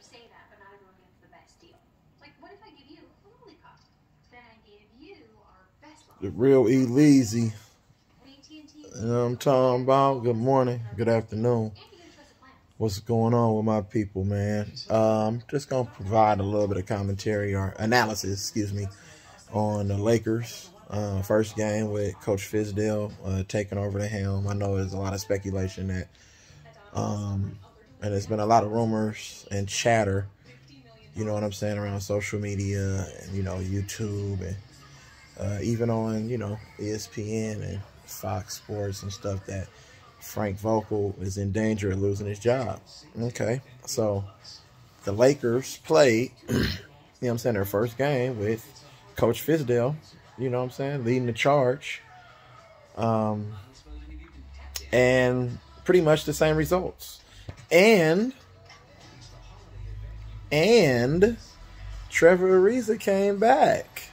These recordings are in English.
say that, but not everyone gets the best deal. Like, what if I give you a lollipop? Then I give you our best The real E Leezy. And AT&T, You know what I'm talking about? Good morning. Good afternoon. and you get a choice of plans. What's going on with my people, man? Um, just gonna provide a little bit of commentary or analysis, excuse me, on the Lakers. Uh, first game with Coach Fizdale uh, taking over the helm. I know there's a lot of speculation that, um, and there's been a lot of rumors and chatter. You know what I'm saying around social media and you know YouTube and uh, even on you know ESPN and Fox Sports and stuff that Frank Vogel is in danger of losing his job. Okay, so the Lakers played, you know what I'm saying, their first game with Coach Fizdale, you know what I'm saying, leading the charge. Um, and pretty much the same results. And, and Trevor Ariza came back.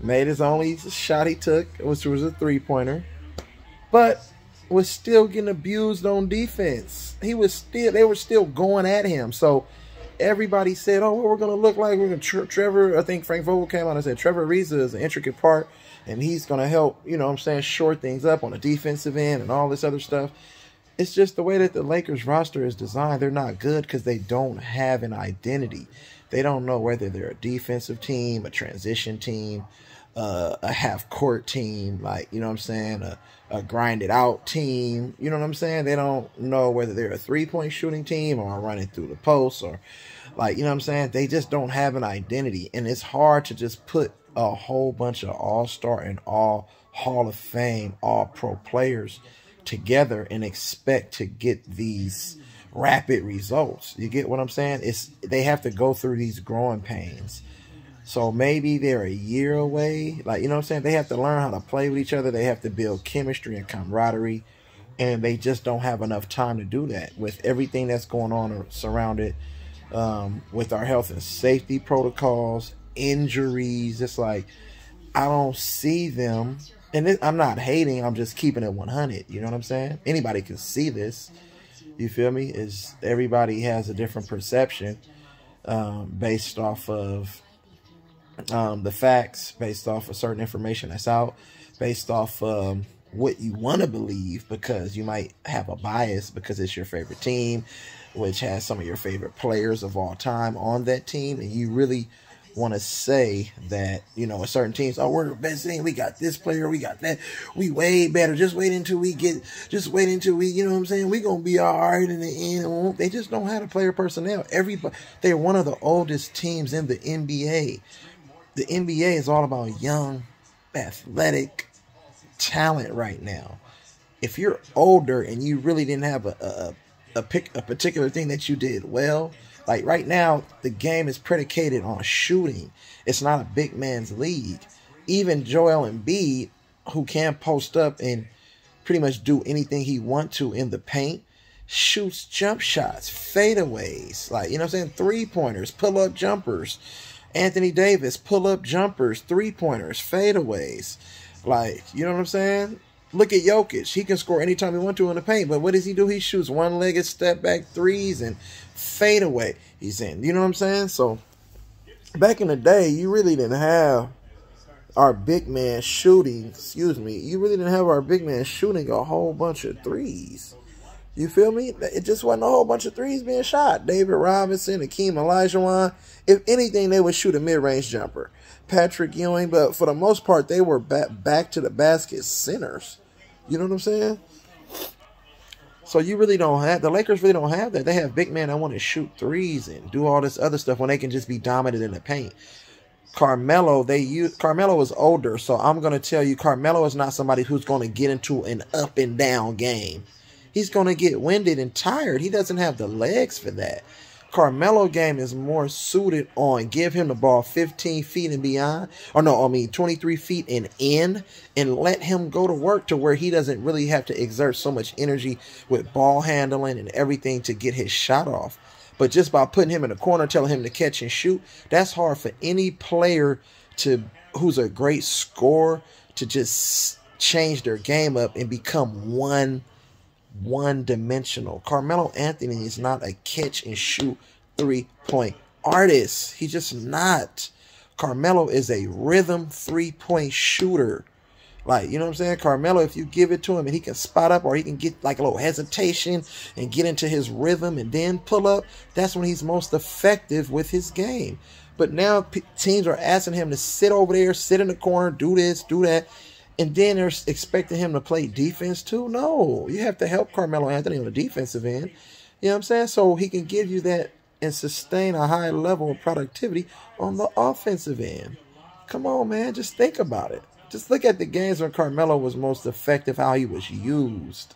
Made his only shot he took, which was a three pointer. But was still getting abused on defense. He was still they were still going at him. So everybody said, "Oh, we're going to look like? We're going to Trevor." I think Frank Vogel came out and said Trevor Ariza is an intricate part, and he's going to help. You know, I'm saying shore things up on the defensive end and all this other stuff. It's just the way that the Lakers roster is designed. They're not good because they don't have an identity. They don't know whether they're a defensive team, a transition team, uh, a half court team, like you know what I'm saying, a, a grinded out team. You know what I'm saying? They don't know whether they're a three point shooting team or running through the post or like you know what I'm saying. They just don't have an identity, and it's hard to just put a whole bunch of all star and all Hall of Fame, all pro players together and expect to get these rapid results. You get what I'm saying? It's they have to go through these growing pains. So maybe they're a year away. Like, you know what I'm saying? They have to learn how to play with each other. They have to build chemistry and camaraderie. And they just don't have enough time to do that with everything that's going on or surrounded um, with our health and safety protocols, injuries. It's like, I don't see them. And it, I'm not hating. I'm just keeping it 100. You know what I'm saying? Anybody can see this. You feel me? Is everybody has a different perception um, based off of um, the facts, based off of certain information that's out, based off um, what you want to believe, because you might have a bias because it's your favorite team, which has some of your favorite players of all time on that team, and you really want to say that you know a certain teams oh we're the best team. We got this player. We got that. We way better. Just wait until we get just wait until we you know what i'm saying? We gonna be all right in the end. They just don't have the player personnel. Everybody they're one of the oldest teams in the nba the nba is all about young athletic talent right now. If you're older and you really didn't have a a, a, pick, a particular thing that you did well like right now, the game is predicated on shooting. It's not a big man's league. Even Joel Embiid, who can post up and pretty much do anything he want to in the paint, shoots jump shots, fadeaways, like you know what I'm saying, three pointers, pull up jumpers. Anthony Davis, pull up jumpers, three pointers, fadeaways. Like, you know what I'm saying? Look at Jokic. He can score anytime he wants to in the paint, but what does he do? He shoots one legged step back threes and fade away. He's in. You know what I'm saying? So back in the day, you really didn't have our big man shooting. Excuse me. You really didn't have our big man shooting a whole bunch of threes. You feel me? It just wasn't a whole bunch of threes being shot. David Robinson, Akeem Olajuwon. If anything, they would shoot a mid-range jumper. Patrick Ewing, but for the most part, they were back back to the basket centers. You know what I'm saying? So you really don't have the Lakers really don't have that. They have big men that want to shoot threes and do all this other stuff when they can just be dominant in the paint. Carmelo, they use Carmelo is older, so I'm gonna tell you, Carmelo is not somebody who's gonna get into an up and down game. He's gonna get winded and tired. He doesn't have the legs for that. Carmelo game is more suited on give him the ball 15 feet and beyond, or no, I mean 23 feet and in, and let him go to work to where he doesn't really have to exert so much energy with ball handling and everything to get his shot off. But just by putting him in the corner, telling him to catch and shoot, that's hard for any player to who's a great scorer to just change their game up and become one one dimensional. Carmelo Anthony is not a catch and shoot three point artist. He's just not. Carmelo is a rhythm three point shooter. Like, you know what I'm saying? Carmelo, if you give it to him and he can spot up or he can get like a little hesitation and get into his rhythm and then pull up, that's when he's most effective with his game. But now teams are asking him to sit over there, sit in the corner, do this, do that. And then they're expecting him to play defense too. No, you have to help Carmelo Anthony on the defensive end. You know what I'm saying? So he can give you that and sustain a high level of productivity on the offensive end. Come on, man. Just think about it. Just look at the games when Carmelo was most effective, how he was used.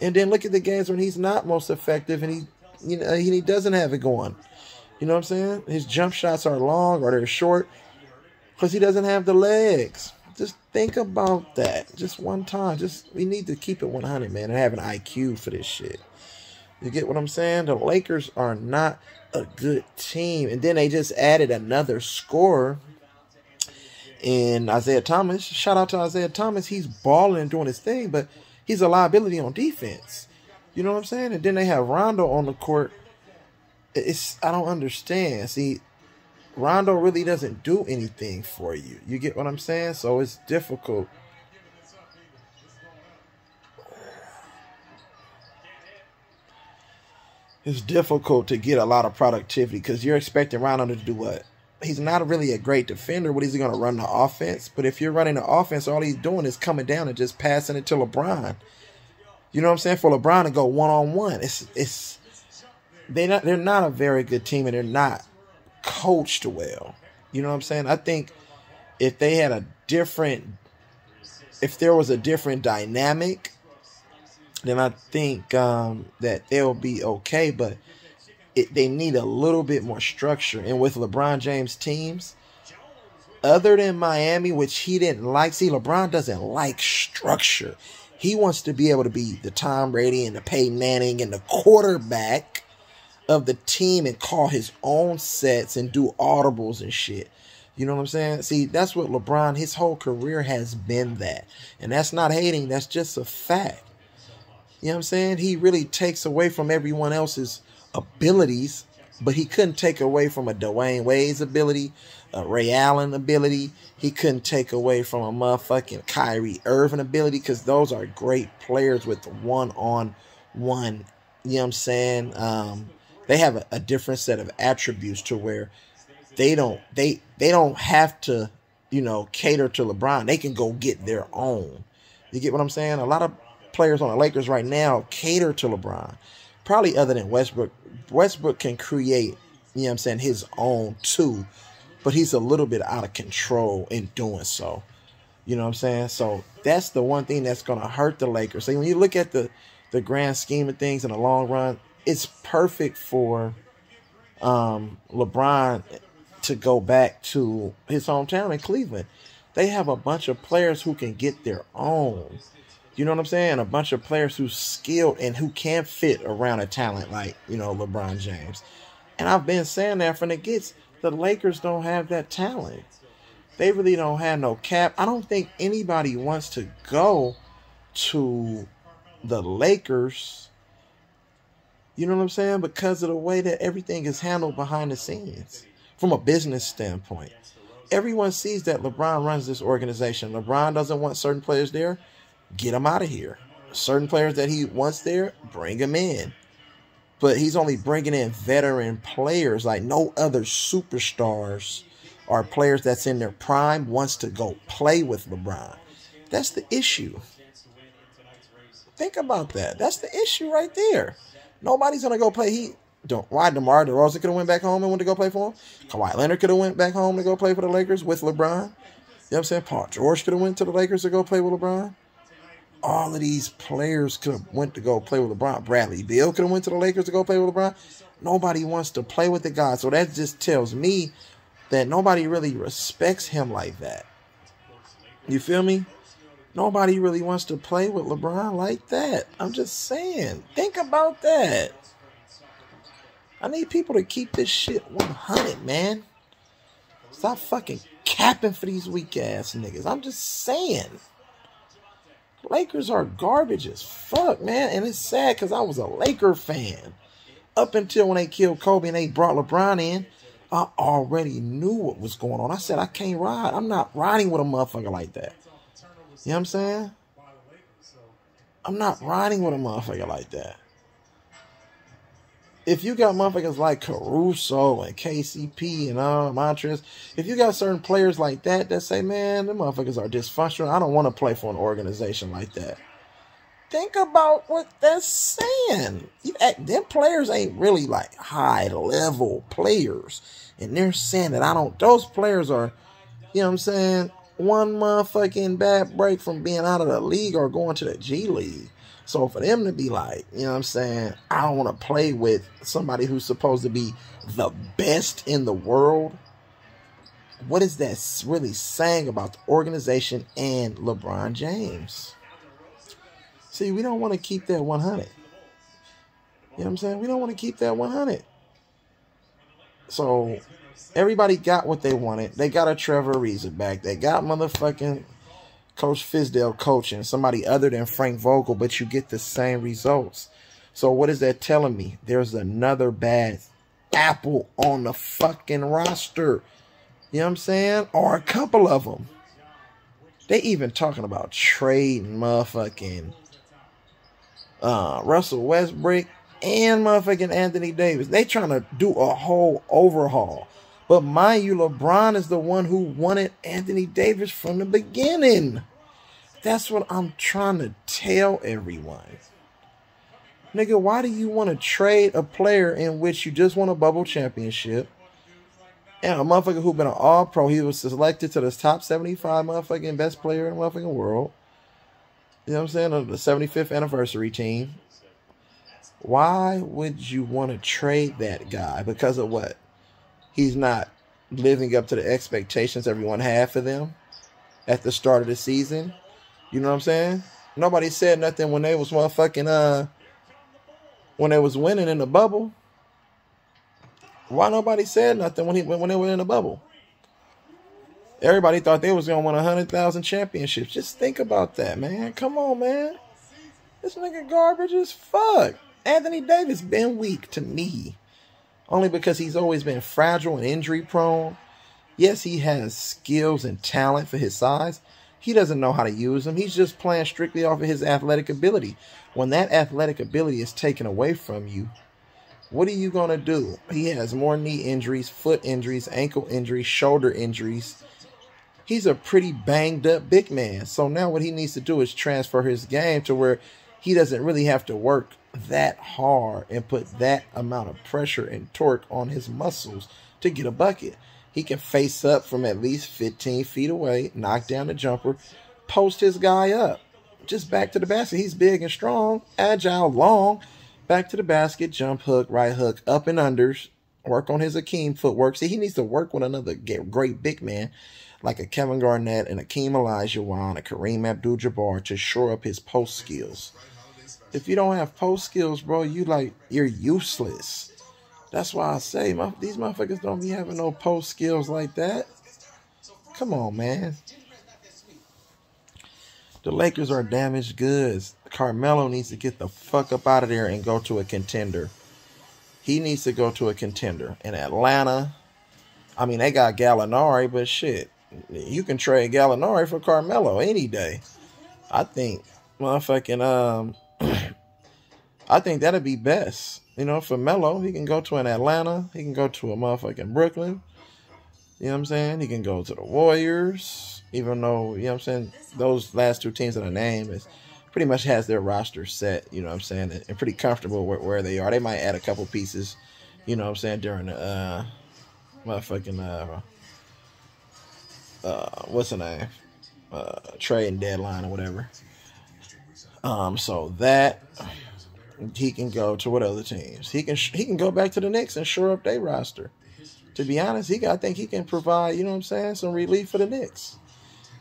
And then look at the games when he's not most effective and he you know he doesn't have it going. You know what I'm saying? His jump shots are long or they're short because he doesn't have the legs. Just think about that. Just one time. Just we need to keep it 100, man, and have an IQ for this shit. You get what I'm saying? The Lakers are not a good team. And then they just added another scorer in Isaiah Thomas. Shout out to Isaiah Thomas. He's balling and doing his thing, but he's a liability on defense. You know what I'm saying? And then they have Rondo on the court. It's I don't understand. See, Rondo really doesn't do anything for you. You get what I'm saying? So it's difficult. It's difficult to get a lot of productivity because you're expecting Rondo to do what? he's not really a great defender. What is he going to run the offense? But if you're running the offense, all he's doing is coming down and just passing it to LeBron. You know what I'm saying? For LeBron to go one on one, it's it's they not they're not a very good team and they're not coached well. You know what I'm saying? I think if they had a different if there was a different dynamic, then I think um, that they'll be okay. But it, they need a little bit more structure. And with LeBron James teams, other than Miami, which he didn't like, see, LeBron doesn't like structure. He wants to be able to be the Tom Brady and the Peyton Manning and the quarterback of the team and call his own sets and do audibles and shit. You know what I'm saying? See, that's what LeBron, his whole career has been that. And that's not hating, that's just a fact. You know what I'm saying? He really takes away from everyone else's abilities, but he couldn't take away from a Dwyane Wade's ability, a Ray Allen ability. He couldn't take away from a motherfucking Kyrie Irving ability because those are great players with one on one. You know what I'm saying? Um, they have a, a different set of attributes to where they don't they they don't have to you know cater to LeBron. They can go get their own. You get what I'm saying? A lot of players on the Lakers right now cater to LeBron. Probably other than Westbrook Westbrook can create, you know what I'm saying, his own too, but he's a little bit out of control in doing so. You know what I'm saying? So that's the one thing that's going to hurt the Lakers. So when you look at the the grand scheme of things in the long run, it's perfect for um, LeBron to go back to his hometown in Cleveland. They have a bunch of players who can get their own. You know what I'm saying? A bunch of players who's skilled and who can fit around a talent like, you know, LeBron James. And I've been saying that from the gets, the Lakers don't have that talent. They really don't have no cap. I don't think anybody wants to go to the Lakers. You know what I'm saying? Because of the way that everything is handled behind the scenes from a business standpoint. Everyone sees that LeBron runs this organization. LeBron doesn't want certain players there get them out of here. Certain players that he wants there, bring them in. But he's only bringing in veteran players, like no other superstars or players that's in their prime wants to go play with LeBron. That's the issue. Think about that. That's the issue right there. Nobody's gonna go play. He don't. Why DeMar DeRozan could have went back home and went to go play for him. Kawhi Leonard could have went back home to go play for the Lakers with LeBron. You know what I'm saying? Paul George could have went to the Lakers to go play with LeBron all of these players could have went to go play with LeBron. Bradley Beal could have went to the Lakers to go play with LeBron. Nobody wants to play with the guy. So that just tells me that nobody really respects him like that. You feel me? Nobody really wants to play with LeBron like that. I'm just saying. Think about that. I need people to keep this shit 100, man. Stop fucking capping for these weak ass niggas. I'm just saying. Lakers are garbage as fuck, man. And it's sad because I was a Laker fan. up until when they killed Kobe and they brought LeBron in, I already knew what was going on. I said, I can't ride. I'm not riding with a motherfucker like that. You know what I'm saying? I'm not riding with a motherfucker like that. If you got motherfuckers like Caruso and KCP and uh, Montrez, if you got certain players like that that say, man, the motherfuckers are dysfunctional, I don't want to play for an organization like that. Think about what they're saying. You, them players ain't really like high level players. And they're saying that I don't, those players are, you know what I'm saying, one motherfucking bad break from being out of the league or going to the G League. So for them to be like, you know what I'm saying, I don't want to play with somebody who's supposed to be the best in the world. What is that really saying about the organization and LeBron James? See, we don't want to keep that 100. You know what I'm saying? We don't want to keep that 100. So everybody got what they wanted. They got a Trevor Ariza back. They got motherfucking Coach Fizdale coaching somebody other than Frank Vogel, but you get the same results. So what is that telling me? There's another bad apple on the fucking roster. You know what I'm saying? Or a couple of them. They even talking about trading motherfucking uh, Russell Westbrook and motherfucking Anthony Davis. They trying to do a whole overhaul. But mind you, LeBron is the one who wanted Anthony Davis from the beginning. That's what I'm trying to tell everyone. Nigga, why do you want to trade a player in which you just won a bubble championship? And a motherfucker who been an all pro, he was selected to the top 75 motherfucking best player in the motherfucking world. You know what I'm saying? The 75th anniversary team. Why would you want to trade that guy? Because of what? He's not living up to the expectations everyone had for them at the start of the season. You know what I'm saying? Nobody said nothing when they was motherfucking uh when they was winning in the bubble. Why nobody said nothing when he when they were in the bubble? Everybody thought they was gonna win hundred thousand championships. Just think about that, man. Come on, man. This nigga garbage as fuck. Anthony Davis been weak to me only because he's always been fragile and injury prone. Yes, he has skills and talent for his size. He doesn't know how to use them. He's just playing strictly off of his athletic ability. When that athletic ability is taken away from you, what are you going to do? He has more knee injuries, foot injuries, ankle injuries, shoulder injuries. He's a pretty banged up big man. So now what he needs to do is transfer his game to where he doesn't really have to work that hard and put that amount of pressure and torque on his muscles to get a bucket. He can face up from at least 15 feet away, knock down the jumper, post his guy up. Just back to the basket. He's big and strong, agile, long. Back to the basket, jump hook, right hook, up and unders. Work on his Akeem footwork. See, he needs to work with another great big man like a Kevin Garnett and Akeem Olajuwon, a Kareem Abdul-Jabbar to shore up his post skills if you don't have post skills, bro, you like you're useless. That's why I say my, these motherfuckers don't be having no post skills like that. Come on, man. The Lakers are damaged goods. Carmelo needs to get the fuck up out of there and go to a contender. He needs to go to a contender. In Atlanta, I mean, they got Gallinari, but shit, you can trade Gallinari for Carmelo any day. I think motherfucking um I think that'd be best. You know, for Melo, he can go to an Atlanta. He can go to a motherfucking Brooklyn. You know what I'm saying? He can go to the Warriors, even though, you know what I'm saying, those last two teams that I name is pretty much has their roster set, you know what I'm saying, and, pretty comfortable where, where, they are. They might add a couple pieces, you know what I'm saying, during the uh motherfucking uh uh what's the name? Uh trade deadline or whatever. Um, so that he can go to what other teams? He can he can go back to the Knicks and shore up their roster. To be honest, he I think he can provide, you know what I'm saying, some relief for the Knicks.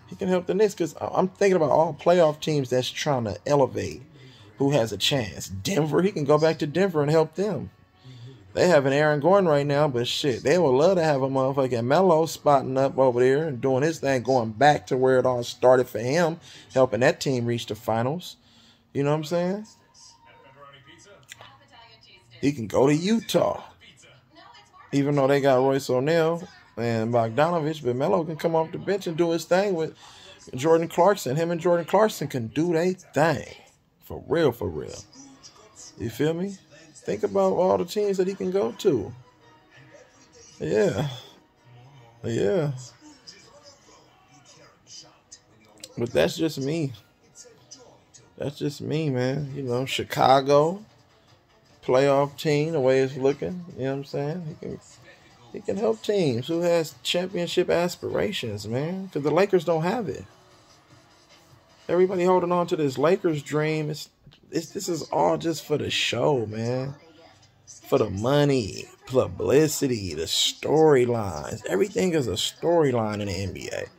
He can help the Knicks because I'm thinking about all playoff teams that's trying to elevate. Who has a chance? Denver. He can go back to Denver and help them. They have an Aaron Gordon right now, but shit, they would love to have a motherfucking Melo spotting up over there and doing his thing, going back to where it all started for him, helping that team reach the finals. You know what I'm saying? He can go to Utah. Even though they got Royce O'Neale and Bogdanovich, but Melo can come off the bench and do his thing with Jordan Clarkson. Him and Jordan Clarkson can do their thing. For real, for real. You feel me? Think about all the teams that he can go to. Yeah. Yeah. But that's just me. That's just me, man. You know, Chicago playoff team, the way it's looking. You know what I'm saying? He can he can help teams who has championship aspirations, man. Because the Lakers don't have it. Everybody holding on to this Lakers dream. It's, it's this is all just for the show, man. For the money, publicity, the storylines. Everything is a storyline in the NBA.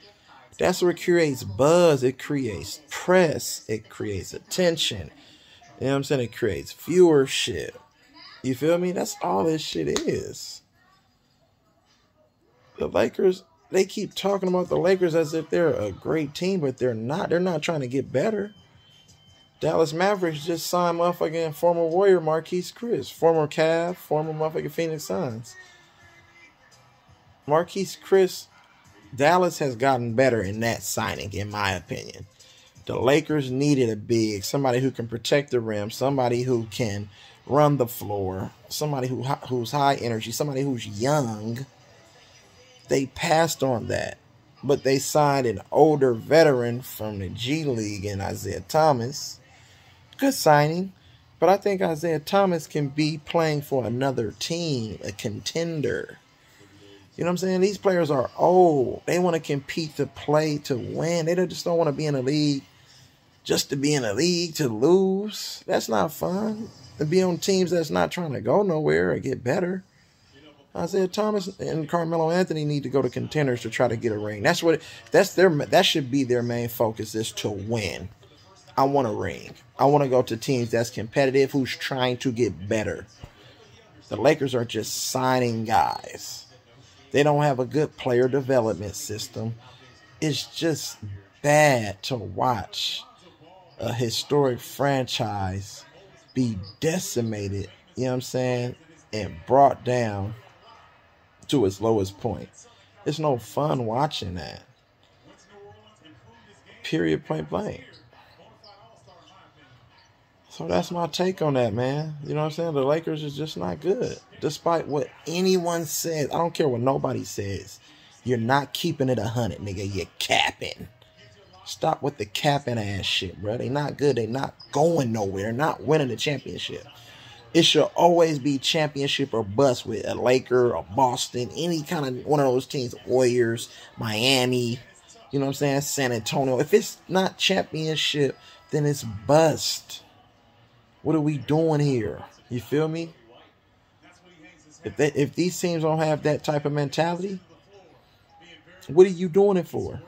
That's what creates buzz. It creates press. It creates attention. You know what I'm saying? It creates fewer shit. You feel me? That's all this shit is. The Lakers, they keep talking about the Lakers as if they're a great team, but they're not. They're not trying to get better. Dallas Mavericks just signed motherfucking former Warrior Marquese Chriss, former Cav, former motherfucking Phoenix Suns. Marquese Chriss, Dallas has gotten better in that signing, in my opinion. The Lakers needed a big, somebody who can protect the rim, somebody who can run the floor, somebody who who's high energy, somebody who's young. They passed on that, but they signed an older veteran from the G League in Isaiah Thomas. Good signing, but I think Isaiah Thomas can be playing for another team, a contender. You know what I'm saying? These players are old. They want to compete to play to win. They just don't want to be in a league just to be in a league to lose. That's not fun. To be on teams that's not trying to go nowhere or get better. Isaiah Thomas and Carmelo Anthony need to go to contenders to try to get a ring. That's what that's their that should be their main focus is to win. I want a ring. I want to go to teams that's competitive who's trying to get better. The Lakers are just signing guys they don't have a good player development system. It's just bad to watch a historic franchise be decimated, you know what I'm saying, and brought down to its lowest point. It's no fun watching that. Period, point blank. So that's my take on that, man. You know what I'm saying? The Lakers is just not good. Despite what anyone says. I don't care what nobody says. You're not keeping it a hundred, nigga. You're capping. Stop with the capping ass shit, bro. They not good. They not going nowhere. They're not winning the championship. It should always be championship or bust with a Laker or Boston, any kind of one of those teams, Warriors, Miami, you know what I'm saying, San Antonio. If it's not championship, then it's bust. What are we doing here? You feel me? If they, if these teams don't have that type of mentality, what are you doing it for?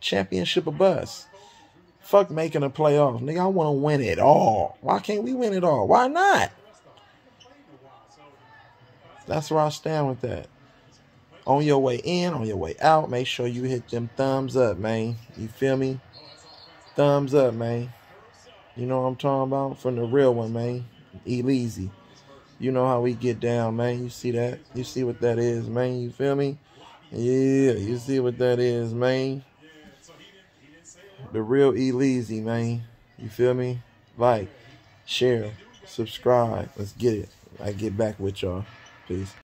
Championship or bust. Fuck making a playoff. Nigga, I want to win it all. Why can't we win it all? Why not? That's where I stand with that. On your way in, on your way out, make sure you hit them thumbs up, man. You feel me? Thumbs up, man. You know what I'm talking about? From the real one, man. Easy. You know how we get down, man. You see that? You see what that is, man. You feel me? Yeah, you see what that is, man. The real Easy, man. You feel me? Like, share, subscribe. Let's get it. I get back with y'all. Peace.